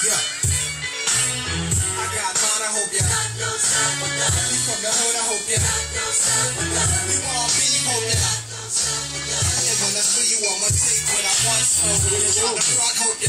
Yeah. I got mine, I hope ya. You from the hood, I hope ya. You all be, hope ya. And when I see you, I'ma take what I want, so. You're on the hope ya.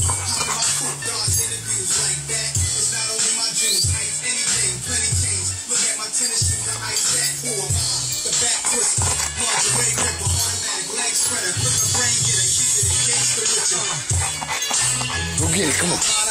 I? The back get it, come on.